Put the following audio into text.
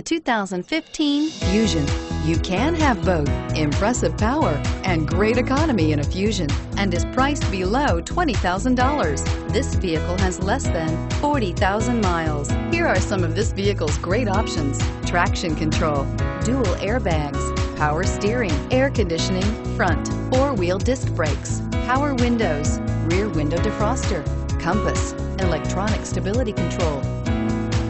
The 2015 Fusion. You can have both impressive power and great economy in a Fusion and is priced below $20,000. This vehicle has less than 40,000 miles. Here are some of this vehicle's great options. Traction control, dual airbags, power steering, air conditioning, front, four-wheel disc brakes, power windows, rear window defroster, compass, electronic stability control,